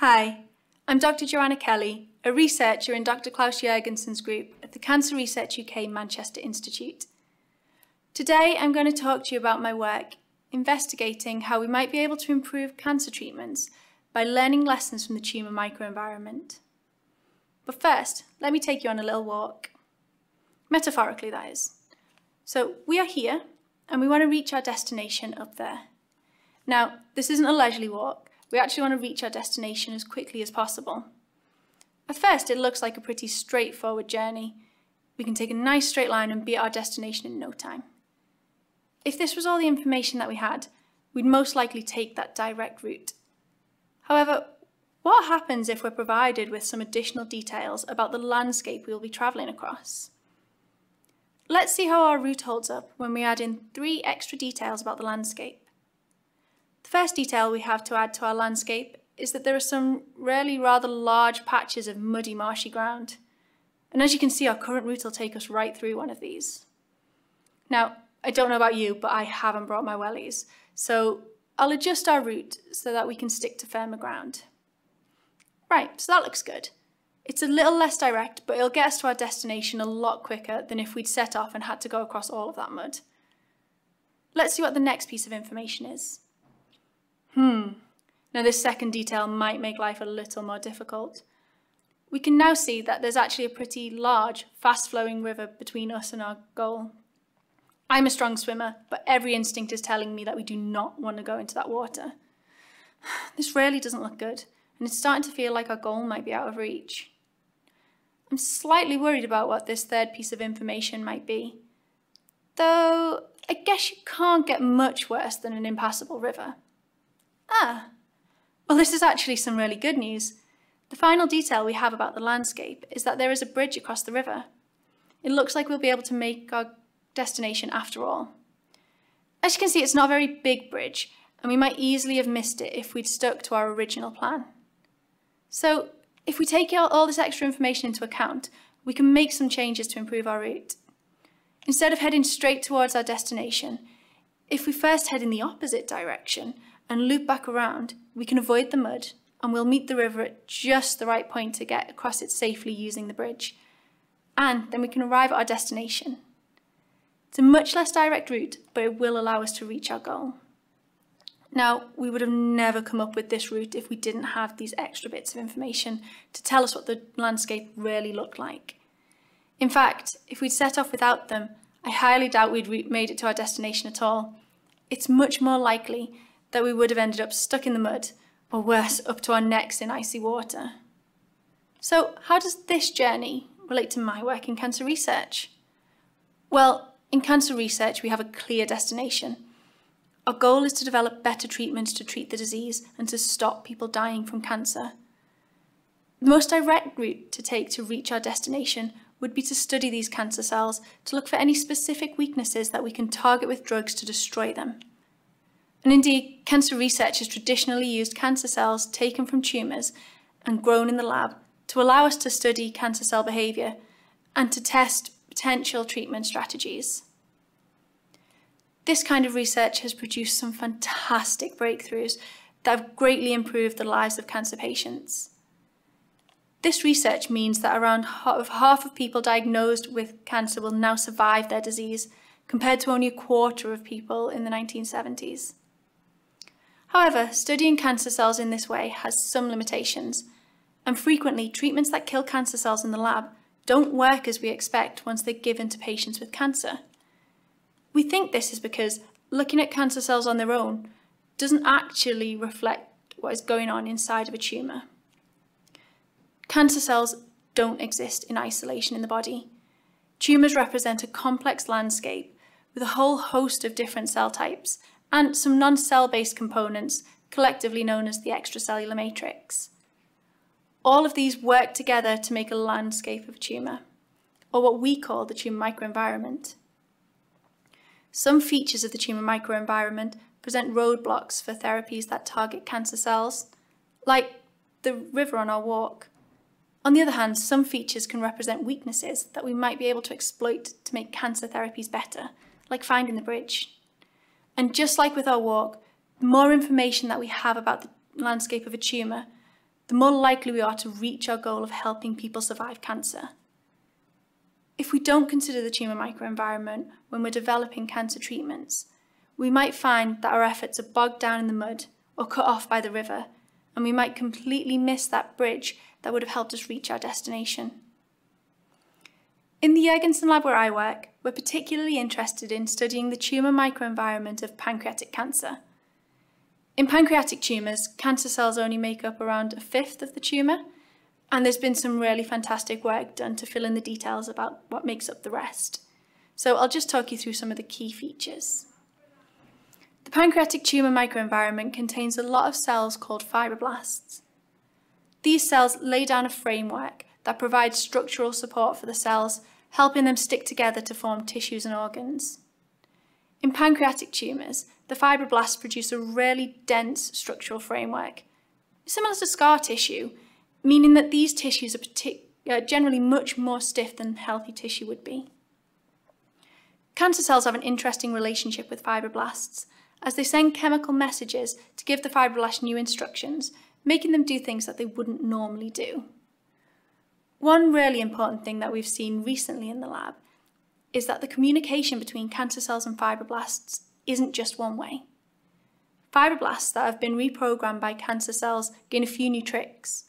Hi, I'm Dr. Joanna Kelly, a researcher in Dr. Claus Jørgensen's group at the Cancer Research UK Manchester Institute. Today I'm going to talk to you about my work investigating how we might be able to improve cancer treatments by learning lessons from the tumour microenvironment. But first, let me take you on a little walk. Metaphorically, that is. So we are here and we want to reach our destination up there. Now, this isn't a leisurely walk. We actually want to reach our destination as quickly as possible. At first, it looks like a pretty straightforward journey. We can take a nice straight line and be at our destination in no time. If this was all the information that we had, we'd most likely take that direct route. However, what happens if we're provided with some additional details about the landscape we will be travelling across? Let's see how our route holds up when we add in three extra details about the landscape. First detail we have to add to our landscape is that there are some really rather large patches of muddy marshy ground. And as you can see, our current route will take us right through one of these. Now, I don't know about you, but I haven't brought my wellies, so I'll adjust our route so that we can stick to firmer ground. Right, so that looks good. It's a little less direct, but it'll get us to our destination a lot quicker than if we'd set off and had to go across all of that mud. Let's see what the next piece of information is. Hmm, now this second detail might make life a little more difficult. We can now see that there's actually a pretty large, fast-flowing river between us and our goal. I'm a strong swimmer, but every instinct is telling me that we do not want to go into that water. This really doesn't look good, and it's starting to feel like our goal might be out of reach. I'm slightly worried about what this third piece of information might be. Though, I guess you can't get much worse than an impassable river. Ah, well this is actually some really good news. The final detail we have about the landscape is that there is a bridge across the river. It looks like we'll be able to make our destination after all. As you can see, it's not a very big bridge, and we might easily have missed it if we'd stuck to our original plan. So, if we take all this extra information into account, we can make some changes to improve our route. Instead of heading straight towards our destination, if we first head in the opposite direction and loop back around, we can avoid the mud and we'll meet the river at just the right point to get across it safely using the bridge. And then we can arrive at our destination. It's a much less direct route, but it will allow us to reach our goal. Now, we would have never come up with this route if we didn't have these extra bits of information to tell us what the landscape really looked like. In fact, if we'd set off without them, I highly doubt we'd made it to our destination at all. It's much more likely that we would have ended up stuck in the mud, or worse, up to our necks in icy water. So, how does this journey relate to my work in cancer research? Well, in cancer research, we have a clear destination. Our goal is to develop better treatments to treat the disease and to stop people dying from cancer. The most direct route to take to reach our destination would be to study these cancer cells to look for any specific weaknesses that we can target with drugs to destroy them. And indeed, cancer research has traditionally used cancer cells taken from tumours and grown in the lab to allow us to study cancer cell behaviour and to test potential treatment strategies. This kind of research has produced some fantastic breakthroughs that have greatly improved the lives of cancer patients. This research means that around half of people diagnosed with cancer will now survive their disease, compared to only a quarter of people in the 1970s. However, studying cancer cells in this way has some limitations, and frequently treatments that kill cancer cells in the lab don't work as we expect once they're given to patients with cancer. We think this is because looking at cancer cells on their own doesn't actually reflect what is going on inside of a tumour. Cancer cells don't exist in isolation in the body. Tumours represent a complex landscape with a whole host of different cell types and some non-cell-based components collectively known as the extracellular matrix. All of these work together to make a landscape of a tumour, or what we call the tumour microenvironment. Some features of the tumour microenvironment present roadblocks for therapies that target cancer cells, like the river on our walk. On the other hand, some features can represent weaknesses that we might be able to exploit to make cancer therapies better, like finding the bridge. And just like with our walk, the more information that we have about the landscape of a tumour, the more likely we are to reach our goal of helping people survive cancer. If we don't consider the tumour microenvironment when we're developing cancer treatments, we might find that our efforts are bogged down in the mud or cut off by the river, and we might completely miss that bridge that would have helped us reach our destination. In the Jørgensen lab where I work, we're particularly interested in studying the tumour microenvironment of pancreatic cancer. In pancreatic tumours, cancer cells only make up around a fifth of the tumour, and there's been some really fantastic work done to fill in the details about what makes up the rest. So I'll just talk you through some of the key features. The pancreatic tumour microenvironment contains a lot of cells called fibroblasts. These cells lay down a framework that provides structural support for the cells, helping them stick together to form tissues and organs. In pancreatic tumours, the fibroblasts produce a really dense structural framework, similar to scar tissue, meaning that these tissues are uh, generally much more stiff than healthy tissue would be. Cancer cells have an interesting relationship with fibroblasts, as they send chemical messages to give the fibroblast new instructions, making them do things that they wouldn't normally do. One really important thing that we've seen recently in the lab is that the communication between cancer cells and fibroblasts isn't just one way. Fibroblasts that have been reprogrammed by cancer cells gain a few new tricks,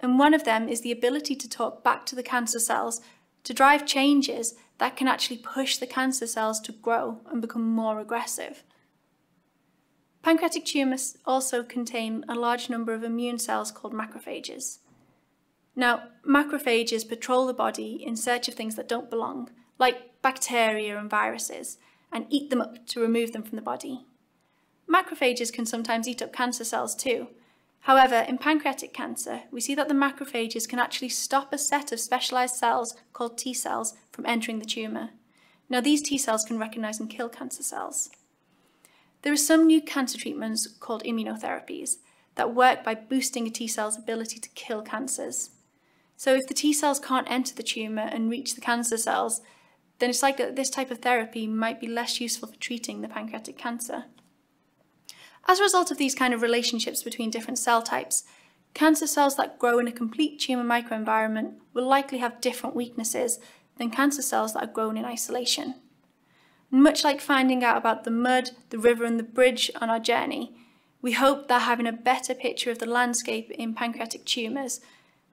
and one of them is the ability to talk back to the cancer cells to drive changes that can actually push the cancer cells to grow and become more aggressive. Pancreatic tumours also contain a large number of immune cells called macrophages. Now, macrophages patrol the body in search of things that don't belong, like bacteria and viruses, and eat them up to remove them from the body. Macrophages can sometimes eat up cancer cells too. However, in pancreatic cancer, we see that the macrophages can actually stop a set of specialized cells called T cells from entering the tumor. Now, these T cells can recognize and kill cancer cells. There are some new cancer treatments called immunotherapies that work by boosting a T cell's ability to kill cancers. So if the T cells can't enter the tumour and reach the cancer cells, then it's likely that this type of therapy might be less useful for treating the pancreatic cancer. As a result of these kind of relationships between different cell types, cancer cells that grow in a complete tumour microenvironment will likely have different weaknesses than cancer cells that are grown in isolation. Much like finding out about the mud, the river and the bridge on our journey, we hope that having a better picture of the landscape in pancreatic tumours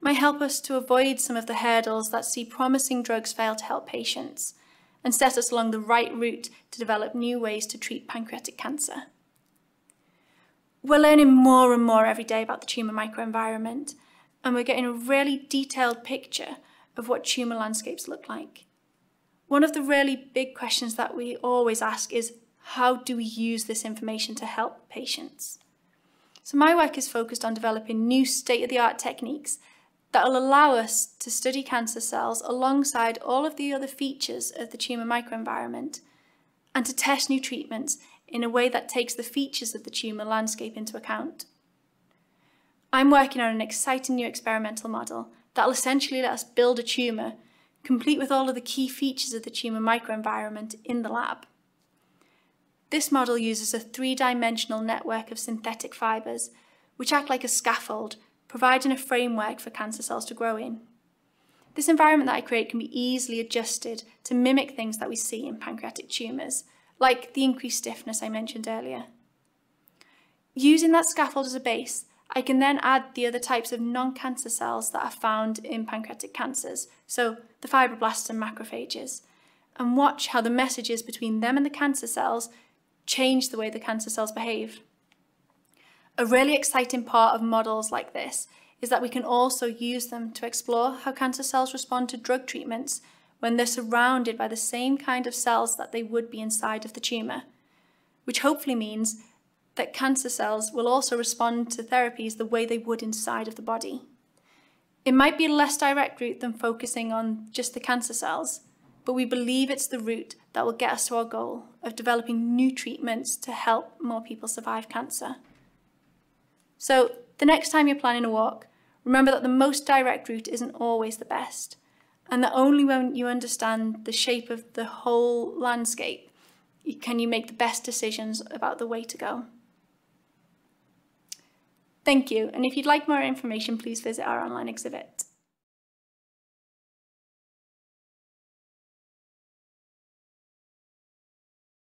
might help us to avoid some of the hurdles that see promising drugs fail to help patients and set us along the right route to develop new ways to treat pancreatic cancer. We're learning more and more every day about the tumour microenvironment, and we're getting a really detailed picture of what tumour landscapes look like. One of the really big questions that we always ask is how do we use this information to help patients? So my work is focused on developing new state-of-the-art techniques that will allow us to study cancer cells alongside all of the other features of the tumour microenvironment and to test new treatments in a way that takes the features of the tumour landscape into account. I'm working on an exciting new experimental model that will essentially let us build a tumour complete with all of the key features of the tumour microenvironment in the lab. This model uses a three-dimensional network of synthetic fibres which act like a scaffold providing a framework for cancer cells to grow in. This environment that I create can be easily adjusted to mimic things that we see in pancreatic tumours, like the increased stiffness I mentioned earlier. Using that scaffold as a base, I can then add the other types of non-cancer cells that are found in pancreatic cancers, so the fibroblasts and macrophages, and watch how the messages between them and the cancer cells change the way the cancer cells behave. A really exciting part of models like this is that we can also use them to explore how cancer cells respond to drug treatments when they're surrounded by the same kind of cells that they would be inside of the tumour, which hopefully means that cancer cells will also respond to therapies the way they would inside of the body. It might be a less direct route than focusing on just the cancer cells, but we believe it's the route that will get us to our goal of developing new treatments to help more people survive cancer. So the next time you're planning a walk, remember that the most direct route isn't always the best, and that only when you understand the shape of the whole landscape can you make the best decisions about the way to go. Thank you, and if you'd like more information, please visit our online exhibit.